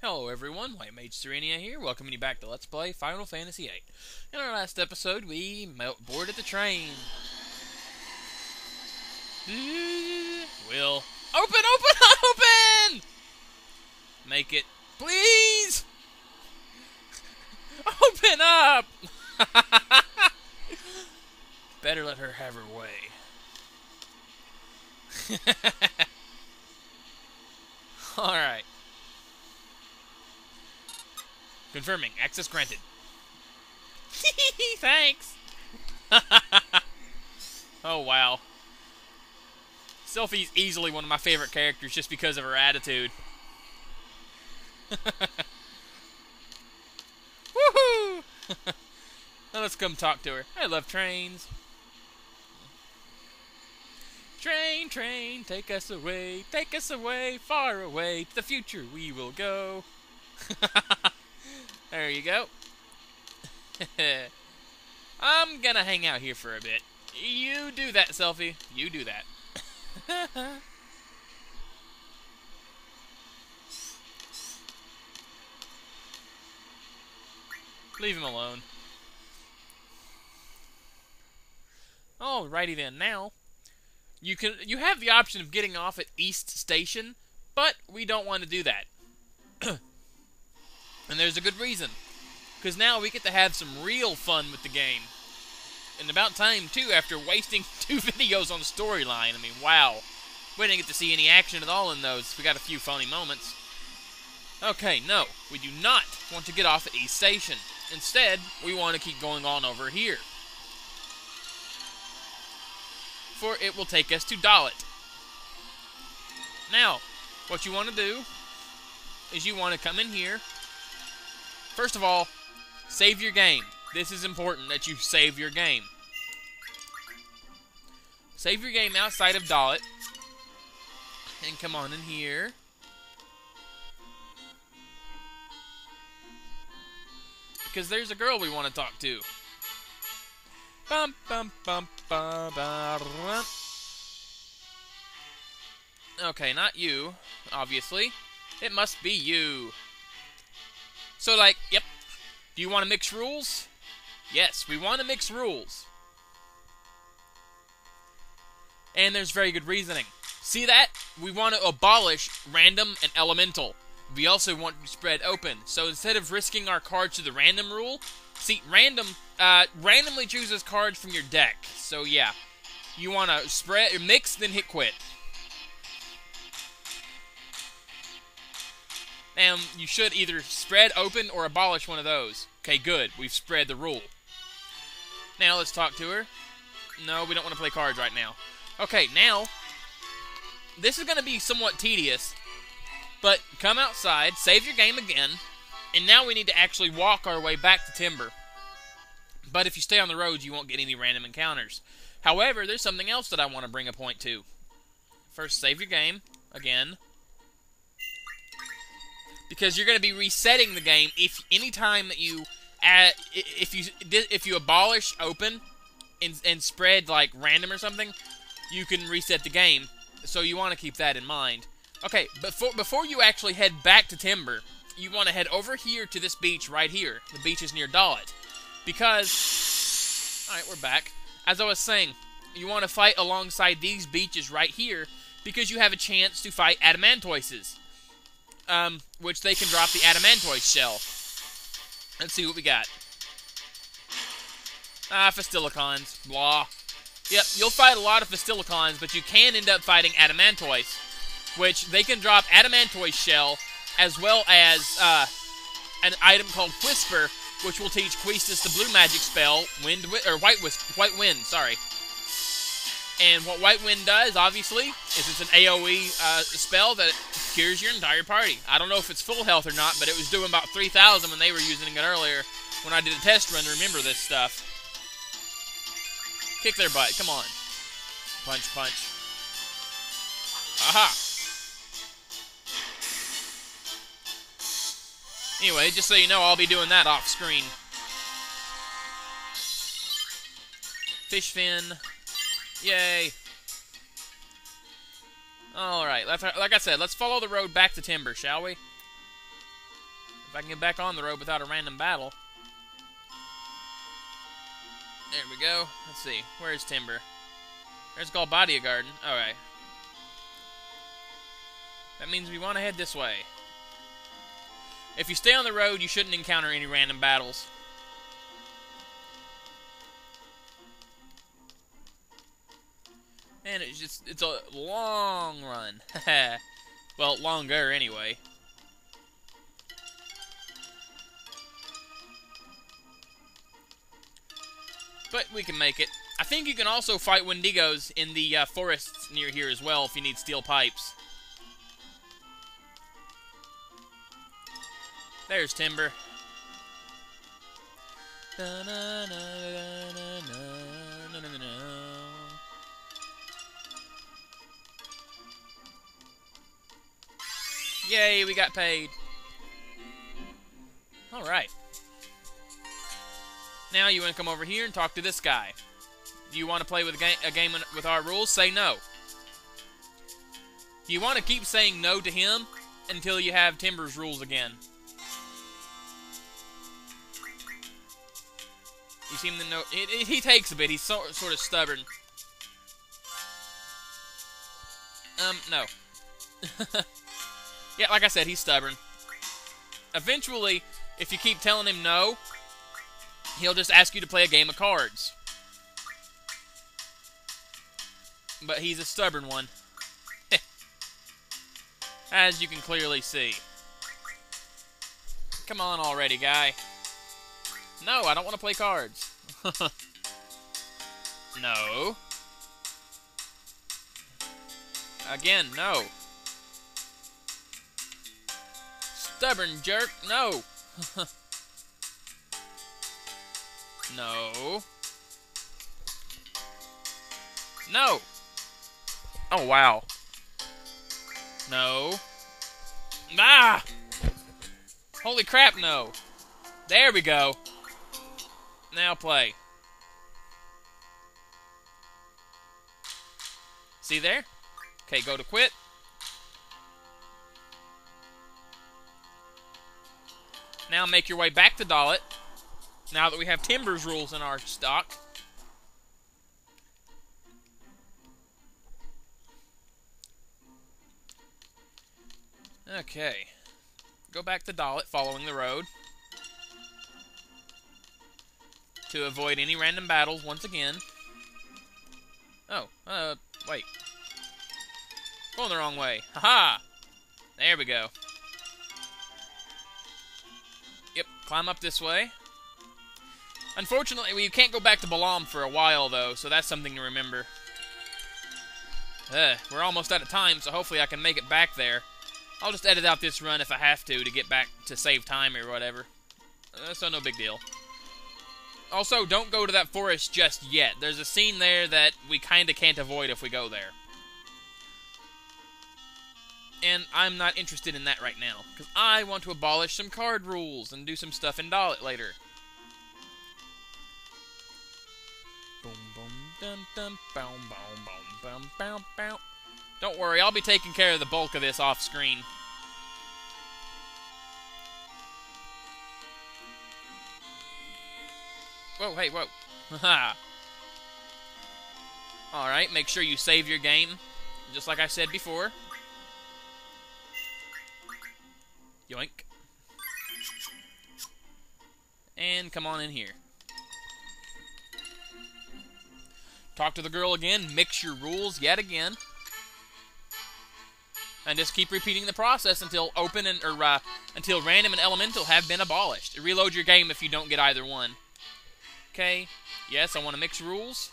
Hello everyone, White Mage Serenia here, welcoming you back to Let's Play Final Fantasy VIII. In our last episode, we boarded the train. Will open, open, open! Make it, please! Open up! Better let her have her way. Alright. Confirming. Access granted. Thanks. oh, wow. Sophie's easily one of my favorite characters just because of her attitude. Woohoo! now let's come talk to her. I love trains. Train, train, take us away, take us away, far away, to the future we will go. There you go. I'm gonna hang out here for a bit. You do that, Selphie. You do that. Leave him alone. Alrighty then, now you can you have the option of getting off at East Station, but we don't want to do that. And there's a good reason. Because now we get to have some real fun with the game. And about time, too, after wasting two videos on the storyline. I mean, wow. We didn't get to see any action at all in those. We got a few funny moments. Okay, no. We do not want to get off at East Station. Instead, we want to keep going on over here. For it will take us to Dollet. Now, what you want to do is you want to come in here First of all, save your game. This is important that you save your game. Save your game outside of Dollet. And come on in here. Because there's a girl we want to talk to. Bum, bum, bum, bum, bum. Okay, not you, obviously. It must be you. So, like, yep. Do you want to mix rules? Yes, we want to mix rules. And there's very good reasoning. See that? We want to abolish random and elemental. We also want to spread open. So instead of risking our cards to the random rule, see, random uh, randomly chooses cards from your deck. So yeah, you want to spread, mix, then hit quit. And you should either spread open or abolish one of those. Okay, good. We've spread the rule. Now let's talk to her. No, we don't want to play cards right now. Okay, now, this is going to be somewhat tedious, but come outside, save your game again, and now we need to actually walk our way back to Timber. But if you stay on the roads, you won't get any random encounters. However, there's something else that I want to bring a point to. First, save your game again because you're going to be resetting the game if anytime that you add, if you if you abolish open and, and spread like random or something, you can reset the game. So you want to keep that in mind. Okay, before before you actually head back to Timber, you want to head over here to this beach right here. The beach is near Dollet. Because, alright, we're back. As I was saying, you want to fight alongside these beaches right here because you have a chance to fight Adamantoises um, which they can drop the Adamantoise shell. Let's see what we got. Ah, Fastilicons. Blah. Yep, you'll fight a lot of Fastilicons, but you can end up fighting Adamantoise, which they can drop Adamantoise shell, as well as uh, an item called Whisper, which will teach Quistis the blue magic spell, Wind or White White Wind. Sorry. And what White Wind does, obviously, is it's an AoE uh, spell that cures your entire party. I don't know if it's full health or not, but it was doing about 3,000 when they were using it earlier when I did a test run to remember this stuff. Kick their butt. Come on. Punch, punch. Aha! Anyway, just so you know, I'll be doing that off screen. Fish fin. Yay. Alright, uh, like I said, let's follow the road back to Timber, shall we? If I can get back on the road without a random battle. There we go. Let's see. Where's Timber? There's Galbadia Garden. Alright. That means we want to head this way. If you stay on the road, you shouldn't encounter any random battles. And it's just, it's a long run. well, longer anyway. But we can make it. I think you can also fight Wendigos in the uh, forests near here as well if you need steel pipes. There's Timber. Yay, we got paid. Alright. Now you want to come over here and talk to this guy. Do you want to play with a game, a game with our rules? Say no. You want to keep saying no to him until you have Timber's rules again. You seem to know. It, it, he takes a bit. He's so, sort of stubborn. Um, no. yeah, like I said, he's stubborn. Eventually, if you keep telling him no, he'll just ask you to play a game of cards. But he's a stubborn one. As you can clearly see. Come on already, guy. No, I don't want to play cards. no. Again, no. Stubborn jerk, no. no. No. Oh, wow. No. Ah! Holy crap, no. There we go. Now play. See there? Okay, go to quit. Now make your way back to Dollet. Now that we have Timbers rules in our stock. Okay. Go back to Dollet following the road. to avoid any random battles once again. Oh, uh, wait. Going the wrong way. Haha! -ha! There we go. Climb up this way. Unfortunately, we can't go back to Balamb for a while, though, so that's something to remember. Uh, we're almost out of time, so hopefully I can make it back there. I'll just edit out this run if I have to to get back to save time or whatever. Uh, so no big deal. Also, don't go to that forest just yet. There's a scene there that we kind of can't avoid if we go there. And I'm not interested in that right now, because I want to abolish some card rules and do some stuff in Dollet later. Boom, boom, boom, boom, boom, boom, boom, boom. Don't worry, I'll be taking care of the bulk of this off screen. Whoa, hey, whoa. Alright, make sure you save your game, just like I said before. Yoink. And come on in here. Talk to the girl again, mix your rules yet again. And just keep repeating the process until open and or uh, until random and elemental have been abolished. Reload your game if you don't get either one. Okay. Yes, I want to mix rules.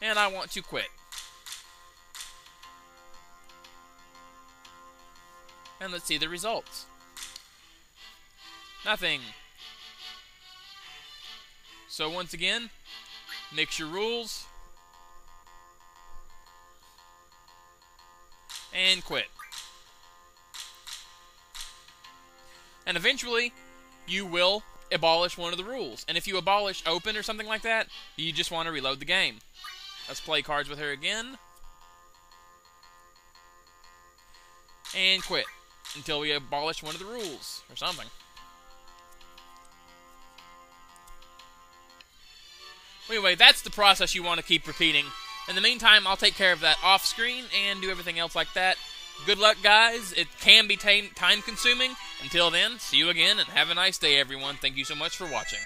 And I want to quit. And let's see the results. Nothing. So once again, mix your rules. And quit. And eventually, you will abolish one of the rules. And if you abolish open or something like that, you just want to reload the game. Let's play cards with her again. and quit until we abolish one of the rules or something. Anyway, that's the process you want to keep repeating. In the meantime, I'll take care of that off screen and do everything else like that. Good luck, guys. It can be time consuming. Until then, see you again and have a nice day, everyone. Thank you so much for watching.